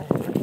Bye.